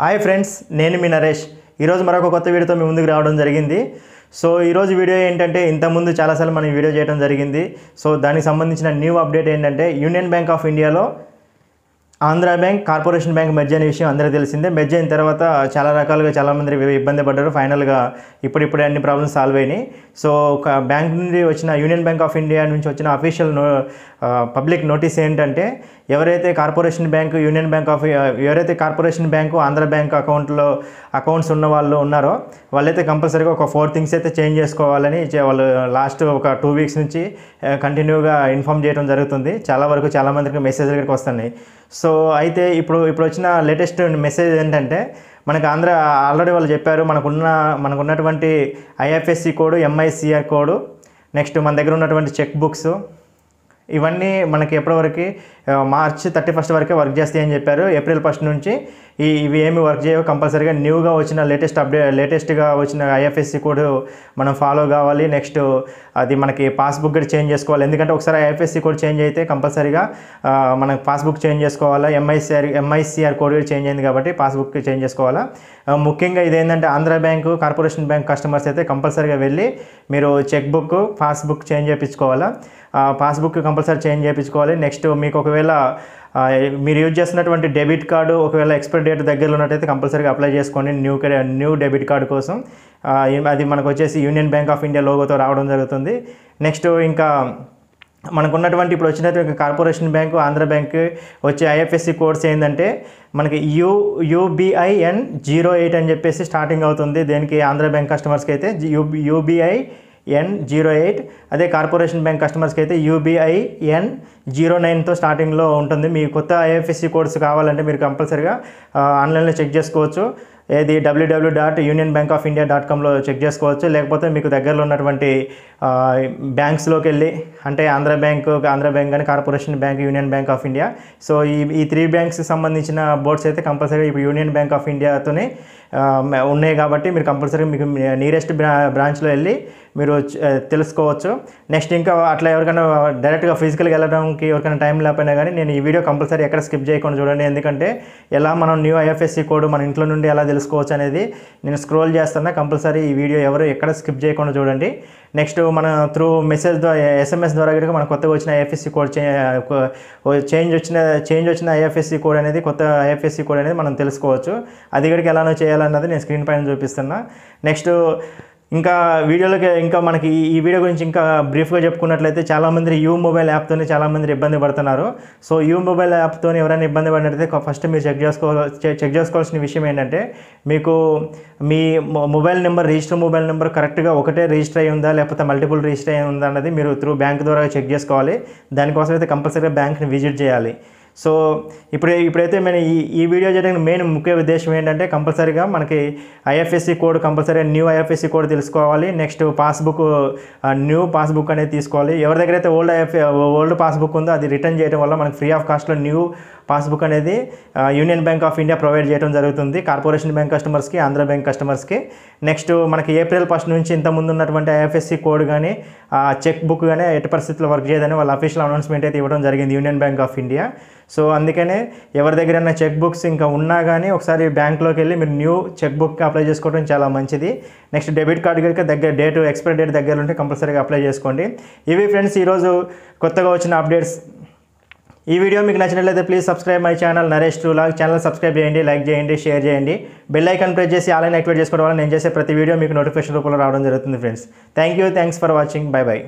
Hi friends నేను మీ నరేష్. ఈరోజు మరొక కొత్త వీడియోతో మీ ముందుకు రావడం జరిగింది. సో ఈరోజు వీడియో ఏంటంటే ఇంతకుముందు చాలాసార్లు మనం వీడియో చేయడం జరిగింది. సో దానికి సంబంధించిన న్యూ అప్డేట్ ఏంటంటే యూనియన్ బ్యాంక్ ఆఫ్ ఇండియాలో Andhra bank corporation bank merge అనే విషయం అందరికీ తెలిసిందే. మెర్జ్ అయిన తర్వాత చాలా రకాలుగా చాలామంది ఇబ్బంది పడ్డారు. ఫైనల్గా ఇప్పుడిప్పుడే అన్ని ప్రాబ్లమ్స్ సాల్వ్ అయినాయి. సో ఒక బ్యాంక్ నుండి వచ్చిన యూనియన్ బ్యాంక్ ఆఫ్ ఇండియా నుంచి వచ్చిన అఫీషియల్ నో పబ్లిక్ నోటీస్ ఏంటంటే ఎవరైతే corporation bank union bank of ఎవరైతే కార్పొరేషన్ బ్యాంకు ఆంధ్ర బ్యాంక్ అకౌంట్లో అకౌంట్స్ ఉన్న వాళ్ళు ఉన్నారో వాళ్ళైతే కంపల్సరీగా ఒక ఫోర్ థింగ్స్ అయితే చేంజ్ చేసుకోవాలని వాళ్ళు లాస్ట్ ఒక టూ వీక్స్ నుంచి కంటిన్యూగా ఇన్ఫామ్ చేయడం జరుగుతుంది. చాలా వరకు చాలా మందికి మెసేజ్ దగ్గరికి వస్తున్నాయి. సో అయితే ఇప్పుడు ఇప్పుడు వచ్చిన లేటెస్ట్ మెసేజ్ ఏంటంటే మనకు ఆంధ్ర ఆల్రెడీ వాళ్ళు చెప్పారు మనకున్న మనకు ఉన్నటువంటి IFSC code MICR code next మన దగ్గర ఉన్నటువంటి చెక్ బుక్స్ ఇవన్నీ మనకి ఎప్పటివరకు ఆ, మార్చ్ థర్టీ ఫస్ట్ వరకే వర్క్ చేస్తాయని చెప్పారు. ఏప్రిల్ ఫస్ట్ నుంచి ఈ ఇవి ఏమి వర్క్ చేయవు కంపల్సరీగా న్యూగా వచ్చిన లేటెస్ట్ అప్డేట్ లేటెస్ట్గా వచ్చిన ఐఎఫ్ఎస్సి కోడ్ మనం ఫాలో కావాలి. నెక్స్ట్ అది మనకి పాస్బుక్ కూడా చేంజ్ చేసుకోవాలి. ఎందుకంటే ఒకసారి ఐఎఫ్ఎస్సి కోడ్ చేంజ్ అయితే కంపల్సరీగా మనం పాస్బుక్ చేంజ్ చేసుకోవాలా? ఎంఐసిఆర్ ఎంఐసిఆర్ కోడ్ కూడా చేంజ్ అయింది కాబట్టి పాస్బుక్ చేంజ్ చేసుకోవాలా? ముఖ్యంగా ఇదేంటంటే Andhra bank corporation bank customers అయితే కంపల్సరీగా వెళ్ళి మీరు చెక్ బుక్ పాస్బుక్ చేంజ్ చేయించుకోవాలా పాస్బుక్ కంపల్సరీ చేంజ్ చేయించుకోవాలి. నెక్స్ట్ మీకు ఒకవేళ మీరు యూజ్ చేస్తున్నటువంటి డెబిట్ కార్డు ఒకవేళ ఎక్స్పైరీ డేట్ దగ్గరలో ఉన్నట్టయితే కంపల్సరీగా అప్లై చేసుకోండి. న్యూ న్యూ డెబిట్ కార్డు కోసం. అది మనకు వచ్చేసి యూనియన్ బ్యాంక్ ఆఫ్ ఇండియా లోగోతో రావడం జరుగుతుంది. నెక్స్ట్ ఇంకా మనకున్నటువంటి ఇప్పుడు వచ్చినటువంటి కార్పొరేషన్ బ్యాంకు ఆంధ్ర బ్యాంక్ వచ్చే ఐఎఫ్ఎస్సి కోడ్స్ ఏంటంటే మనకి యూ యూబీఐఎన్ జీరో ఎయిట్ అని చెప్పేసి స్టార్టింగ్ అవుతుంది. దేనికి? ఆంధ్ర బ్యాంక్ కస్టమర్స్కి అయితే U UBI N zero eight అదే కార్పొరేషన్ బ్యాంక్ కస్టమర్స్కి అయితే యూబీఐ ఎన్ జీరో నైన్తో స్టార్టింగ్లో ఉంటుంది. మీ కొత్త ఐఎఫ్ఎస్సి కోడ్స్ కావాలంటే మీరు కంపల్సరీగా ఆన్లైన్లో చెక్ చేసుకోవచ్చు. ఏది W W dot union bank of India dot కామ్లో check చేసుకోవచ్చు. లేకపోతే మీకు దగ్గరలో ఉన్నటువంటి బ్యాంక్స్లోకి వెళ్ళి అంటే ఆంధ్ర బ్యాంక్ ఆంధ్ర బ్యాంక్ కానీ corporation bank union bank of India so ఈ ఈ త్రీ బ్యాంక్స్కి సంబంధించిన బోర్డ్స్ అయితే కంపల్సరీ ఇప్పుడు యూనియన్ బ్యాంక్ ఆఫ్ ఇండియాతోనే ఉన్నాయి కాబట్టి మీరు కంపల్సరీ మీకు నియరెస్ట్ బ్రా బ్రాంచ్లో వెళ్ళి మీరు తెలుసుకోవచ్చు. నెక్స్ట్ ఇంకా అట్లా ఎవరికైనా డైరెక్ట్గా ఫిజికల్గా వెళ్ళడానికి ఎవరికైనా టైం లేకపోయినా కానీ నేను ఈ వీడియో కంపల్సరీ ఎక్కడ స్కిప్ చేయకుండా చూడండి. ఎందుకంటే ఎలా మనం న్యూ ఐఎఫ్ఎస్సి కోడ్ మన ఇంట్లో నుండి ఎలా తెలుసుకోవచ్చు అనేది నేను స్క్రోల్ చేస్తున్నా. కంపల్సరీ ఈ వీడియో ఎవరు ఎక్కడ స్కిప్ చేయకుండా చూడండి. నెక్స్ట్ మన త్రూ మెసేజ్ ద్వారా ఎస్ఎంఎస్ ద్వారా కనుక మన కొత్తగా వచ్చిన ఐఎఫ్ఎస్సి కోడ్ చేంజ్ వచ్చిన చేంజ్ వచ్చిన ఐఎఫ్ఎస్సి కోడ్ అనేది కొత్త ఐఎఫ్ఎస్సి కోడ్ అనేది మనం తెలుసుకోవచ్చు. అది ఇక్కడికి ఎలానో చేయాలన్నది నేను స్క్రీన్ పైన చూపిస్తున్నా. నెక్స్ట్ ఇంకా వీడియోలోకి ఇంకా మనకి ఈ- వీడియో గురించి ఇంకా బ్రీఫ్గా చెప్పుకున్నట్లయితే చాలామంది యూ మొబైల్ యాప్తోనే చాలామంది ఇబ్బంది పడుతున్నారు. సో యూ మొబైల్ యాప్తో ఎవరైనా ఇబ్బంది పడినట్లయితే ఫస్ట్ మీరు చెక్ చేసుకో చెక్ చేసుకోవాల్సిన విషయం ఏంటంటే మీకు మీ mobile number register mobile number కరెక్ట్గా ఒకటే రిజిస్టర్ అయి ఉందా లేకపోతే మల్టిపుల్ రిజిస్టర్ అయి ఉందా అనేది మీరు త్రూ బ్యాంక్ ద్వారా చెక్ చేసుకోవాలి. దానికోసం అయితే కంపల్సరీగా బ్యాంక్ని విజిట్ చేయాలి. సో ఇప్పుడు ఇప్పుడైతే నేను ఈ ఈ వీడియో చేయడానికి మెయిన్ ముఖ్య ఉద్దేశం ఏంటంటే కంపల్సరీగా మనకి IFSC code compulsory new IFSC code తెలుసుకోవాలి. నెక్స్ట్ పాస్బుక్ న్యూ పాస్బుక్ అనేది తీసుకోవాలి. ఎవరి దగ్గర అయితే ఓల్డ్ ఐఎఫ్ ఓల్డ్ పాస్బుక్ ఉందో అది రిటర్న్ చేయడం వల్ల మనకి ఫ్రీ ఆఫ్ కాస్ట్లో న్యూ పాస్బుక్ అనేది union bank of India provide చేయడం జరుగుతుంది. కార్పొరేషన్ బ్యాంక్ కస్టమర్స్కి ఆంధ్ర బ్యాంక్ కస్టమర్స్కి నెక్స్ట్ మనకి ఏప్రిల్ ఫస్ట్ నుంచి ఇంత ముందు ఉన్నటువంటి ఐఎఫ్ఎస్సి కోడ్ కానీ చెక్ బుక్ కానీ ఎట్టి పరిస్థితుల్లో వర్క్ చేయదని వాళ్ళ అఫీషియల్ అనౌన్స్మెంట్ అయితే ఇవ్వడం జరిగింది union bank of India so అందుకనే ఎవరి దగ్గరైనా చెక్ బుక్స్ ఇంకా ఉన్నా కానీ ఒకసారి బ్యాంక్లోకి వెళ్ళి మీరు న్యూ చెక్ బుక్ అప్లై చేసుకోవడం చాలా మంచిది. నెక్స్ట్ డెబిట్ కార్డు కనుక దగ్గర డేట్ ఎక్స్పైరీ డేట్ దగ్గర ఉంటే కంపల్సరీగా అప్లై చేసుకోండి. ఇవి ఫ్రెండ్స్ ఈరోజు కొత్తగా వచ్చిన అప్డేట్స్. ఈ వీడియో మీకు నచ్చినట్లయితే please subscribe my channel Naresh two channel subscribe చేయండి లైక్ చేయండి షేర్ చేయండి. బెల్ ఐకాన్ ప్రెస్ చేసి ఆన్లైన్ యాక్టివేట్ చేసుకోవడం వల్ల నేను చేసే ప్రతి వీడియో మీకు నోటిఫికేషన్ రూపంలో రావడం జరుగుతుంది friends. Thank you thanks for watching. Bye bye.